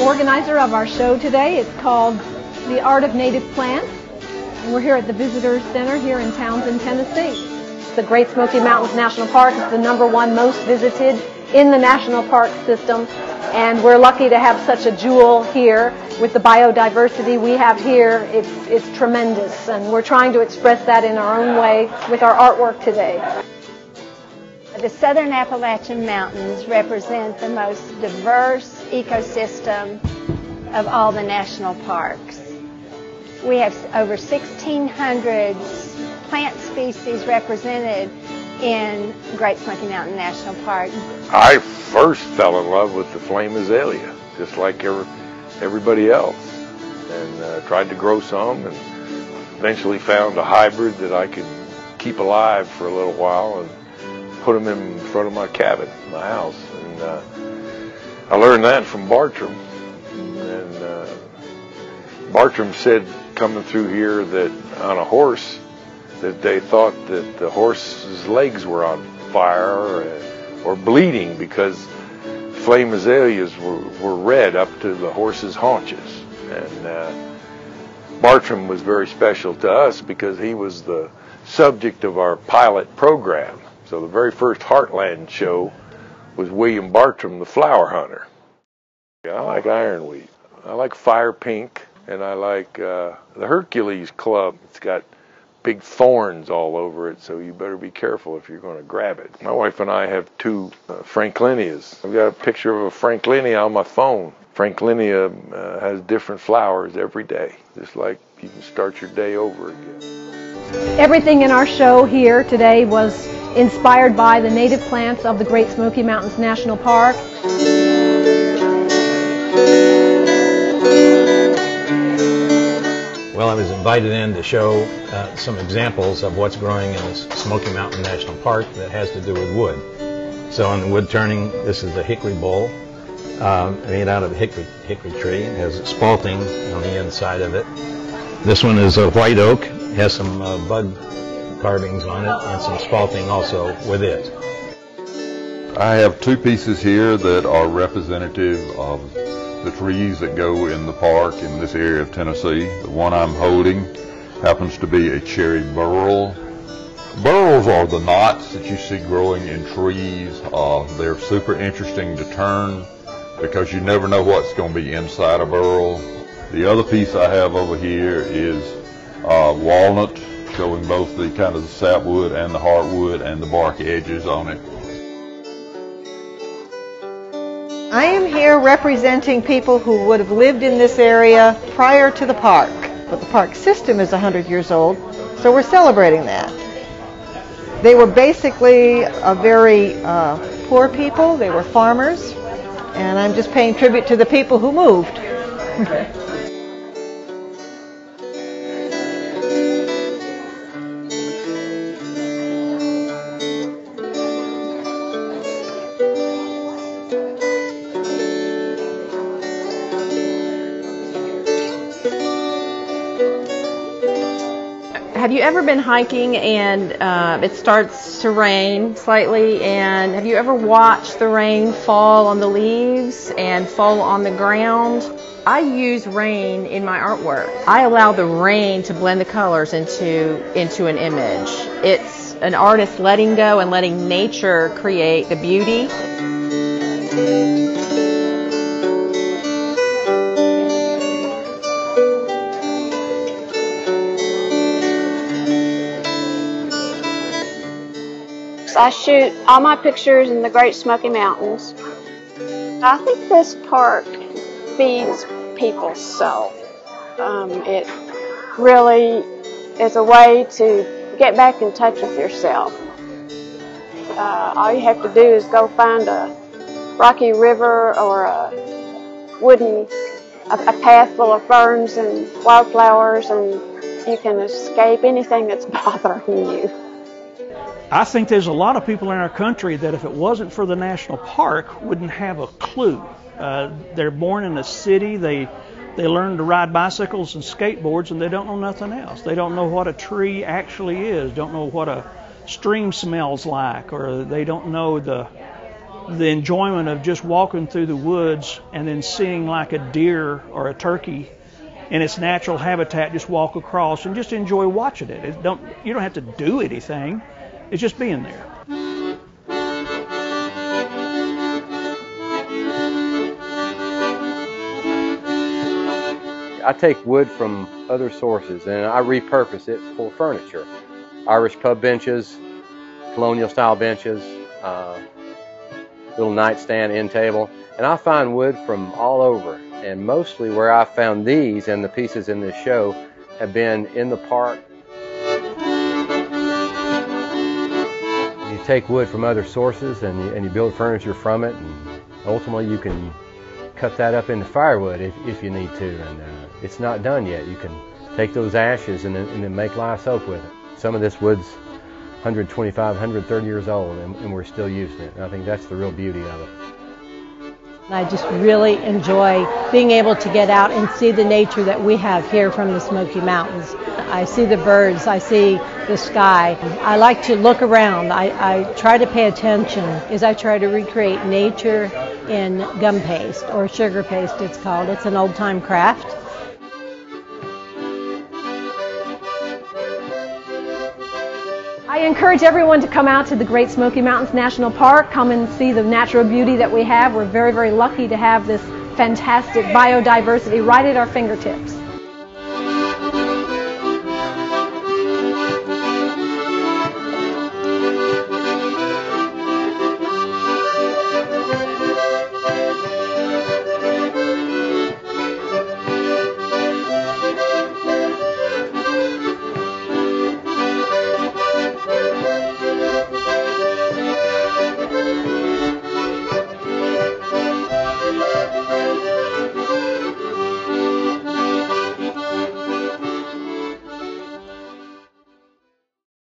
organizer of our show today. It's called The Art of Native Plants. And we're here at the Visitors Center here in Townsend, Tennessee. The Great Smoky Mountains National Park is the number one most visited in the national park system. And we're lucky to have such a jewel here with the biodiversity we have here. It's, it's tremendous. And we're trying to express that in our own way with our artwork today. The Southern Appalachian Mountains represent the most diverse ecosystem of all the national parks. We have over 1,600 plant species represented in Great Smoky Mountain National Park. I first fell in love with the flame azalea, just like every, everybody else, and uh, tried to grow some and eventually found a hybrid that I could keep alive for a little while and put them in front of my cabin, my house. And uh, I learned that from Bartram. And uh, Bartram said coming through here that on a horse that they thought that the horse's legs were on fire or, or bleeding because flame azaleas were, were red up to the horse's haunches. And uh, Bartram was very special to us because he was the subject of our pilot program. So the very first Heartland show was William Bartram, the flower hunter. I like ironweed. I like fire pink, and I like uh, the Hercules Club. It's got big thorns all over it, so you better be careful if you're going to grab it. My wife and I have two uh, Franklinias. I've got a picture of a Franklinia on my phone. Franklinia uh, has different flowers every day, just like you can start your day over again. Everything in our show here today was inspired by the native plants of the Great Smoky Mountains National Park. Well, I was invited in to show uh, some examples of what's growing in the Smoky Mountain National Park that has to do with wood. So in the wood turning, this is a hickory bowl um, made out of a hickory, hickory tree. It has spalting on the inside of it. This one is a white oak. It has some uh, bud carvings on it and some spalting also with it. I have two pieces here that are representative of the trees that go in the park in this area of Tennessee. The one I'm holding happens to be a cherry burl. Burls are the knots that you see growing in trees. Uh, they're super interesting to turn because you never know what's going to be inside a burl. The other piece I have over here is uh, walnut, showing both the kind of the sapwood and the heartwood and the bark edges on it. I am here representing people who would have lived in this area prior to the park. But the park system is 100 years old, so we're celebrating that. They were basically a very uh, poor people. They were farmers. And I'm just paying tribute to the people who moved. have you ever been hiking and uh, it starts to rain slightly? And have you ever watched the rain fall on the leaves and fall on the ground? I use rain in my artwork. I allow the rain to blend the colors into into an image. It's an artist letting go and letting nature create the beauty. I shoot all my pictures in the Great Smoky Mountains. I think this park feeds people's soul. Um, it really is a way to get back in touch with yourself. Uh, all you have to do is go find a rocky river or a wooden a, a path full of ferns and wildflowers and you can escape anything that's bothering you. I think there's a lot of people in our country that if it wasn't for the national park wouldn't have a clue. Uh, they're born in a city, they they learn to ride bicycles and skateboards, and they don't know nothing else. They don't know what a tree actually is, don't know what a stream smells like, or they don't know the the enjoyment of just walking through the woods and then seeing like a deer or a turkey in its natural habitat just walk across and just enjoy watching it. it don't, you don't have to do anything. It's just being there. I take wood from other sources and I repurpose it for furniture. Irish pub benches, colonial style benches, uh, little nightstand end table. And I find wood from all over. And mostly where I found these and the pieces in this show have been in the park. Take wood from other sources and you, and you build furniture from it. And ultimately you can cut that up into firewood if, if you need to. And uh, it's not done yet. You can take those ashes and then, and then make lye soap with it. Some of this wood's 125, 130 years old, and, and we're still using it. And I think that's the real beauty of it. I just really enjoy being able to get out and see the nature that we have here from the Smoky Mountains. I see the birds, I see the sky. I like to look around. I, I try to pay attention as I try to recreate nature in gum paste or sugar paste it's called. It's an old time craft. I encourage everyone to come out to the Great Smoky Mountains National Park, come and see the natural beauty that we have. We're very, very lucky to have this fantastic biodiversity right at our fingertips.